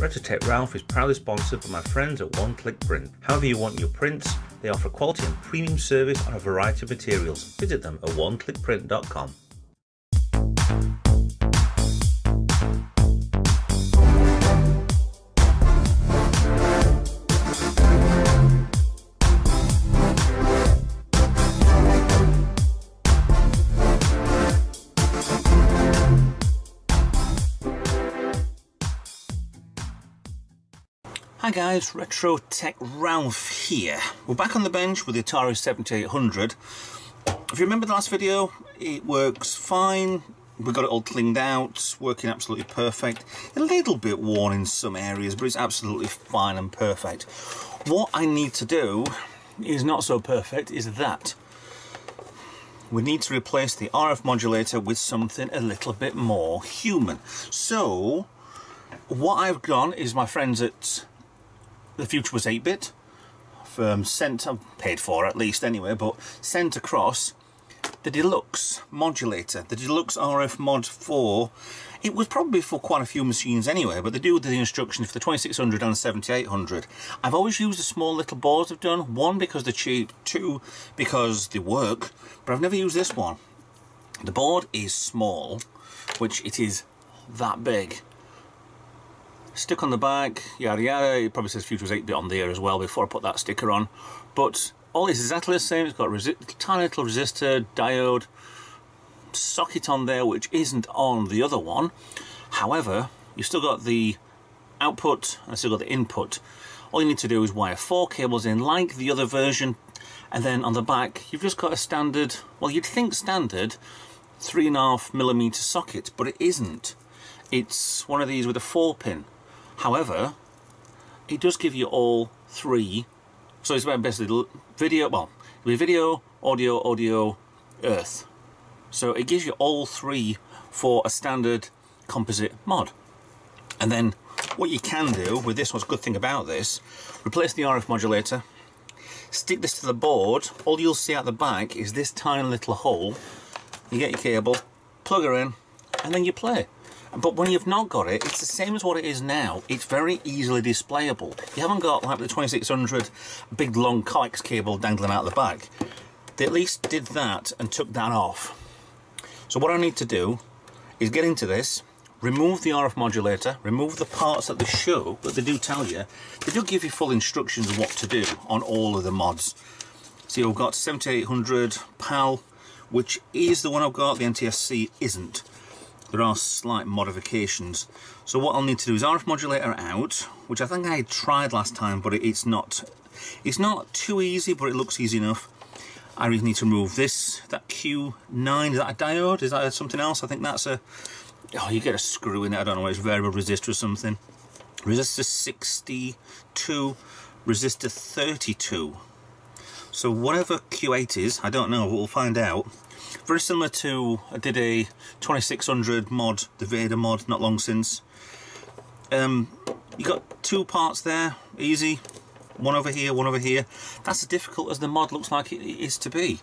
Retrotech Ralph is proudly sponsored by my friends at One Click Print. However you want your prints, they offer quality and premium service on a variety of materials. Visit them at oneclickprint.com. Hi guys, Retro Tech Ralph here. We're back on the bench with the Atari 7800. If you remember the last video, it works fine. We got it all cleaned out, working absolutely perfect. A little bit worn in some areas, but it's absolutely fine and perfect. What I need to do is not so perfect, is that. We need to replace the RF modulator with something a little bit more human. So, what I've done is my friends at the future was 8-bit um, sent I've paid for at least anyway but sent across the deluxe modulator. The deluxe RF mod 4 it was probably for quite a few machines anyway but they do with the instructions for the 2600 and 7800 I've always used the small little boards I've done one because they're cheap two because they work but I've never used this one. The board is small which it is that big stick on the back, yada yada. It probably says Future 8-bit on there as well before I put that sticker on. But all is exactly the same. It's got a tiny little resistor, diode, socket on there which isn't on the other one. However, you've still got the output and still got the input. All you need to do is wire four cables in like the other version and then on the back you've just got a standard, well you'd think standard, three and a half millimeter socket, but it isn't. It's one of these with a four pin. However, it does give you all three. So it's basically video, well, it'll be video, audio, audio, earth. So it gives you all three for a standard composite mod. And then what you can do with this one's good thing about this, replace the RF modulator, stick this to the board, all you'll see at the back is this tiny little hole. You get your cable, plug her in, and then you play. But when you've not got it, it's the same as what it is now. It's very easily displayable. You haven't got like the 2600 big long coax cable dangling out the back. They at least did that and took that off. So what I need to do is get into this, remove the RF modulator, remove the parts that they show, but they do tell you. They do give you full instructions of what to do on all of the mods. So you've got 7800 PAL, which is the one I've got, the NTSC isn't there are slight modifications. So what I'll need to do is RF modulator out, which I think I tried last time, but it's not it's not too easy, but it looks easy enough. I really need to remove this, that Q9, is that a diode? Is that something else? I think that's a, oh, you get a screw in it, I don't know, it's variable resistor or something. Resistor 62, resistor 32. So whatever Q8 is, I don't know, we'll find out. Very similar to, I did a 2600 mod, the Vader mod, not long since. Um, you got two parts there, easy. One over here, one over here. That's as difficult as the mod looks like it is to be.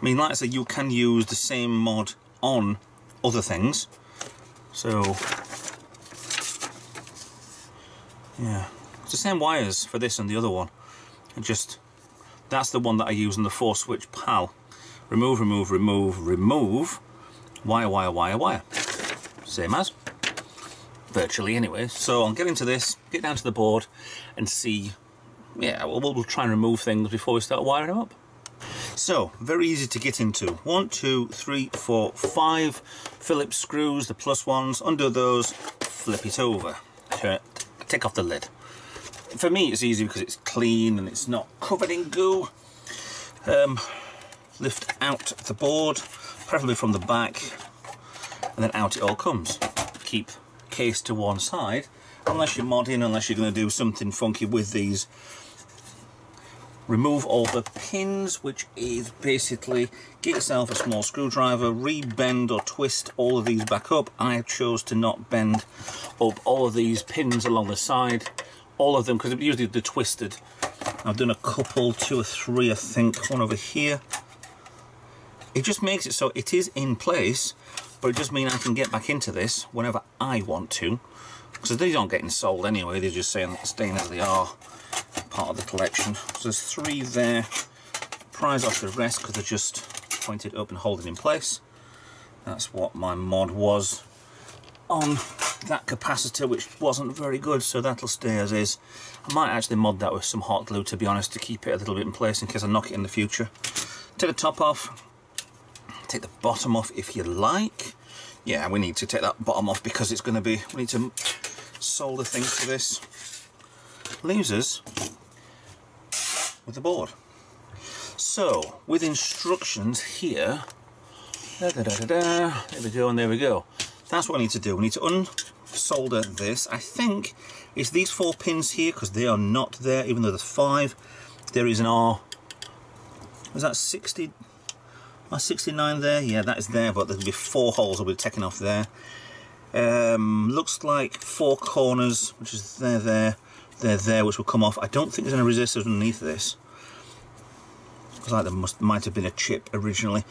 I mean, like I said, you can use the same mod on other things. So, yeah. It's the same wires for this and the other one. It just, that's the one that I use in the 4-switch PAL remove, remove, remove, remove, wire, wire, wire, wire. Same as, virtually anyway. So I'll get into this, get down to the board and see, yeah, we'll, we'll try and remove things before we start wiring them up. So, very easy to get into. One, two, three, four, five Phillips screws, the plus ones. Under those, flip it over. Turn, take off the lid. For me, it's easy because it's clean and it's not covered in goo. Um, lift out the board, preferably from the back, and then out it all comes. Keep case to one side, unless you're modding, unless you're going to do something funky with these. Remove all the pins, which is basically get yourself a small screwdriver, re-bend or twist all of these back up. I chose to not bend up all of these pins along the side, all of them, because usually they're twisted. I've done a couple, two or three, I think, one over here, it just makes it so it is in place, but it does mean I can get back into this whenever I want to. because these aren't getting sold anyway, they're just saying, staying as they are, part of the collection. So there's three there, prize off the rest because they're just pointed up and holding in place. That's what my mod was on that capacitor which wasn't very good so that'll stay as is. I might actually mod that with some hot glue to be honest to keep it a little bit in place in case I knock it in the future. Take the top off, take the bottom off if you like. Yeah we need to take that bottom off because it's going to be, we need to solder things to this. Leaves us with the board. So with instructions here, da, da, da, there we go and there we go that's what I need to do. We need to unsolder this. I think it's these four pins here because they are not there, even though there's five. There is an R. Is that 60? Oh, 69 there? Yeah, that is there, but there'll be four holes I'll be taking off there. Um, looks like four corners, which is there, there, there, there, which will come off. I don't think there's any resistors underneath this. Looks like there must might have been a chip originally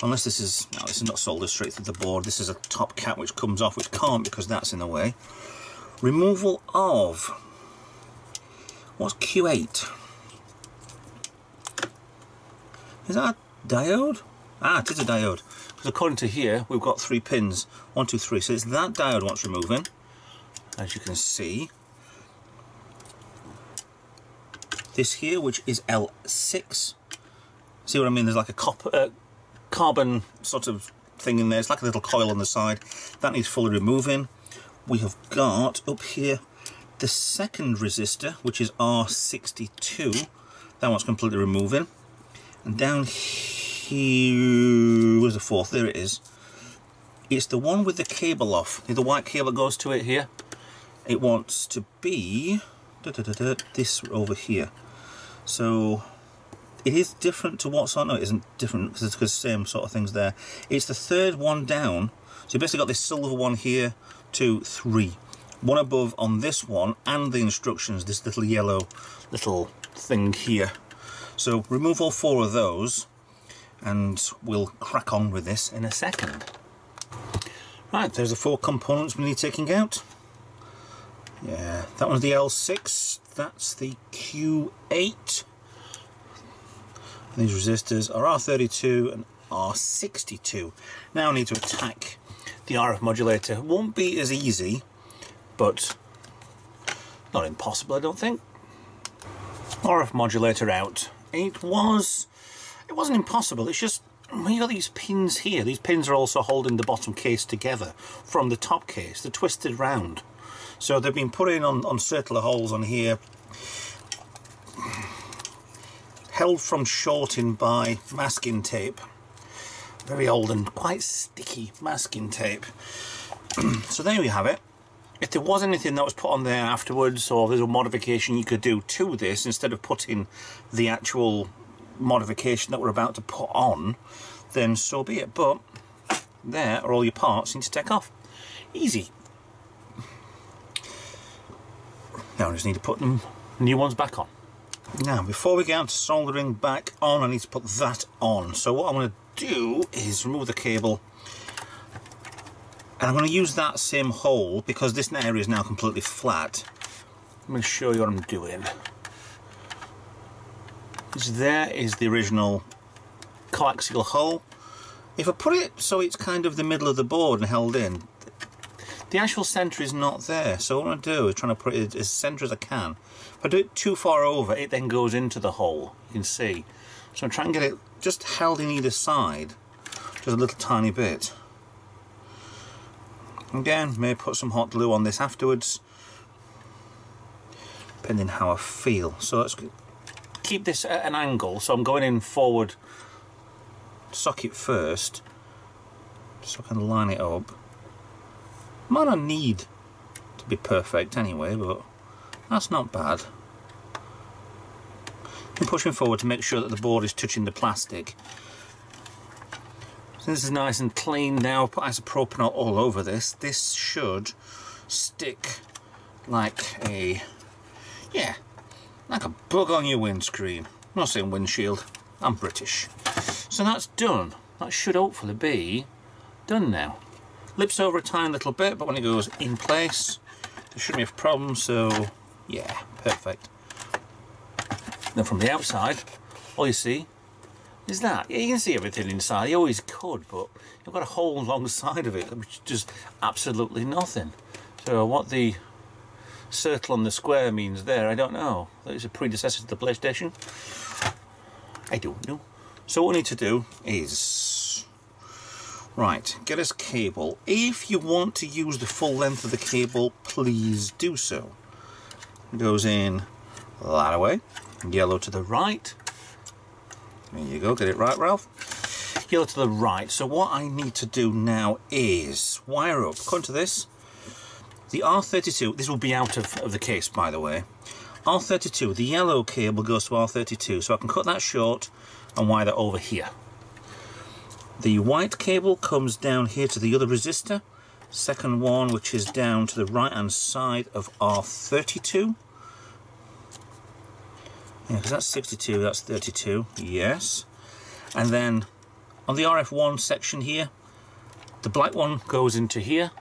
unless this is no this is not soldered straight through the board this is a top cap which comes off which can't because that's in the way removal of what's Q8 is that a diode ah it is a diode because according to here we've got three pins one two three so it's that diode wants removing as you can see this here which is L6 see what I mean there's like a copper uh, carbon sort of thing in there. It's like a little coil on the side. That needs fully removing. We have got up here the second resistor, which is R62. That one's completely removing. And down here, where's the fourth? There it is. It's the one with the cable off. The white cable goes to it here. It wants to be da, da, da, this over here. So it is different to what's on. No, it isn't different because it's the same sort of things there. It's the third one down. So you've basically got this silver one here, two, three. One above on this one and the instructions, this little yellow little thing here. So remove all four of those and we'll crack on with this in a second. Right, there's the four components we need taking out. Yeah, that one's the L6, that's the Q8, these resistors are R32 and R62. Now I need to attack the RF modulator. Won't be as easy, but not impossible I don't think. RF modulator out. It was, it wasn't impossible, it's just you got these pins here, these pins are also holding the bottom case together from the top case, they're twisted round. So they've been put in on, on circular holes on here held from shorting by masking tape. Very old and quite sticky masking tape. so there we have it. If there was anything that was put on there afterwards or there's a modification you could do to this instead of putting the actual modification that we're about to put on, then so be it. But there are all your parts you need to take off. Easy. Now I just need to put them new ones back on. Now, before we get on to soldering back on, I need to put that on. So what I'm going to do is remove the cable and I'm going to use that same hole because this area is now completely flat. Let me show you what I'm doing. This there is the original coaxial hole. If I put it so it's kind of the middle of the board and held in, the actual centre is not there. So what to do is trying to put it as centre as I can. If I do it too far over, it then goes into the hole, you can see. So I'm trying to get it just held in either side, just a little tiny bit. Again, may put some hot glue on this afterwards, depending how I feel. So let's keep this at an angle, so I'm going in forward socket first, so I can line it up. Might not need to be perfect anyway, but that's not bad. I'm pushing forward to make sure that the board is touching the plastic. So this is nice and clean now, put isopropanol all over this. This should stick like a, yeah, like a bug on your windscreen. I'm not saying windshield, I'm British. So that's done. That should hopefully be done now lips over a tiny little bit, but when it goes in place, there shouldn't be a problem, so yeah, perfect. Then from the outside, all you see is that. Yeah, you can see everything inside. You always could, but you've got a hole along the side of it, which is just absolutely nothing. So what the circle on the square means there, I don't know. That is a predecessor to the PlayStation. I don't know. So what we need to do is, right, get us cable. If you want to use the full length of the cable, please do so. Goes in that way, yellow to the right. There you go, get it right, Ralph. Yellow to the right. So what I need to do now is wire up, according to this, the R32, this will be out of, of the case by the way, R32, the yellow cable goes to R32, so I can cut that short and wire that over here. The white cable comes down here to the other resistor, second one which is down to the right hand side of R32. Yeah, because that's 62, that's 32, yes. And then on the RF1 section here, the black one goes into here,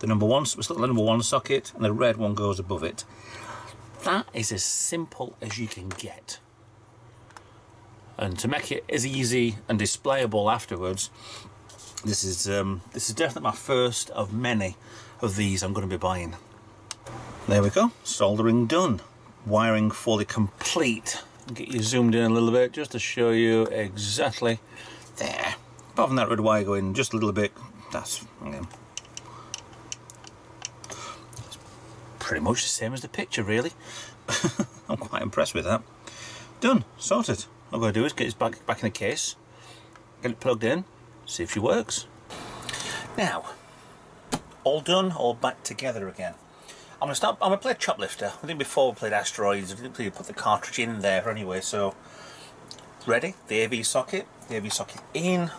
the number one, the number one socket, and the red one goes above it. That is as simple as you can get. And to make it as easy and displayable afterwards, this is um, this is definitely my first of many of these I'm going to be buying. There we go, soldering done. Wiring fully complete. Get you zoomed in a little bit just to show you exactly there. Apart from that red wire going just a little bit, that's pretty much the same as the picture really. I'm quite impressed with that. Done, sorted. All I've got to do is get it back, back in the case, get it plugged in, see if she works. Now, all done, all back together again. I'm gonna start. I'm gonna play Choplifter. I think before we played Asteroids, we didn't really put the cartridge in there anyway. So, ready? The AV socket. The AV socket in.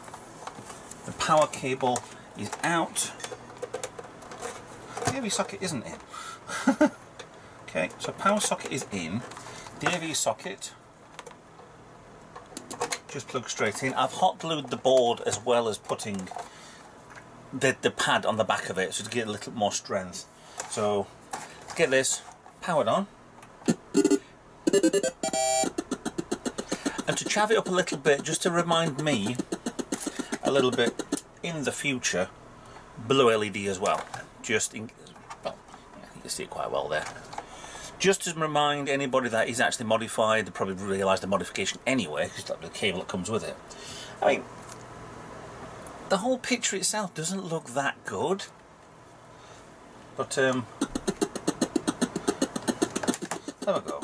The power cable is out. The AV socket isn't in. okay, so power socket is in. The AV socket just plugs straight in. I've hot glued the board as well as putting the, the pad on the back of it so to get a little more strength. So get this powered on. And to chav it up a little bit, just to remind me a little bit in the future, blue LED as well. Just in, see it quite well there. Just to remind anybody that is actually modified, they probably realise the modification anyway, because the cable that comes with it. I mean, the whole picture itself doesn't look that good. But, um, there we go.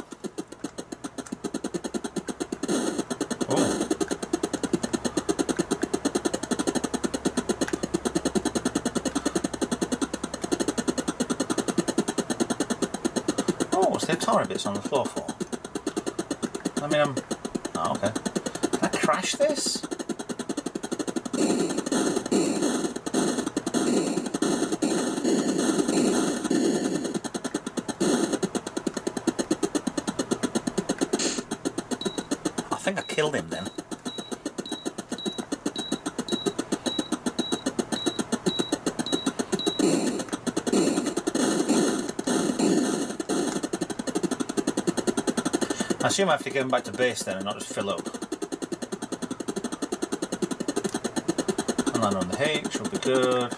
Atari bits on the floor for? I mean, I'm... Oh, okay. Can I crash this? I think I killed him then. I assume I have to get them back to base then and not just fill up. And land on the H will be good.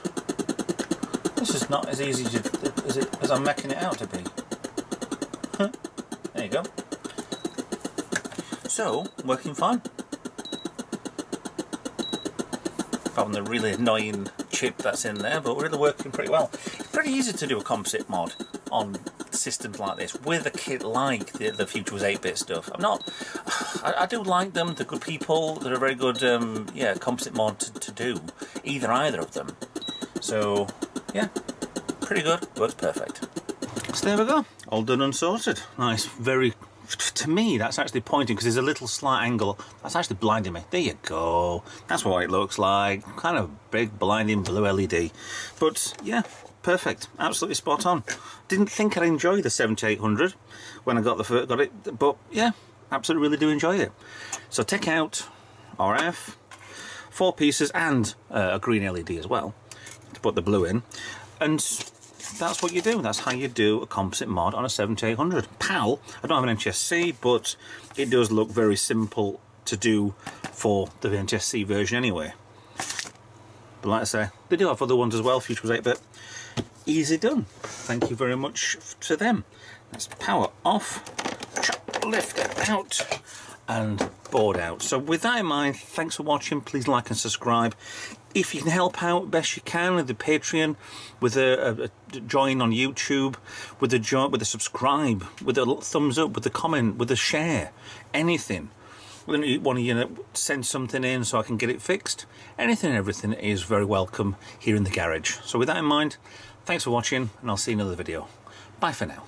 This is not as easy as, it, as I'm making it out to be. there you go. So, working fine. Apart the really annoying chip that's in there, but really working pretty well. It's pretty easy to do a composite mod on systems like this with a kit like the, the Future was 8-bit stuff. I'm not... I, I, do like them, they're good people, they're a very good um, yeah composite mod to, to do, either either of them. So, yeah, pretty good, works perfect. So there we go, all done and sorted. Nice, very to me that's actually pointing because there's a little slight angle that's actually blinding me there you go that's what it looks like kind of big blinding blue LED but yeah perfect, absolutely spot on. Didn't think I'd enjoy the 7800 when I got the first, got it, but yeah, absolutely really do enjoy it. So take out RF, four pieces and uh, a green LED as well to put the blue in, and that's what you do. That's how you do a composite mod on a 7800. PAL, I don't have an NTSC, but it does look very simple to do for the NTSC version anyway. But like I say, they do have other ones as well, Future 8-bit. Easy done. Thank you very much to them. Let's power off, lift out, and board out. So with that in mind, thanks for watching. Please like and subscribe. If you can help out best you can with the Patreon, with a, a, a join on YouTube, with a join, with a subscribe, with a thumbs up, with a comment, with a share, anything. When you want to you know, send something in so I can get it fixed, anything and everything is very welcome here in the garage. So with that in mind, thanks for watching and I'll see you in another video. Bye for now.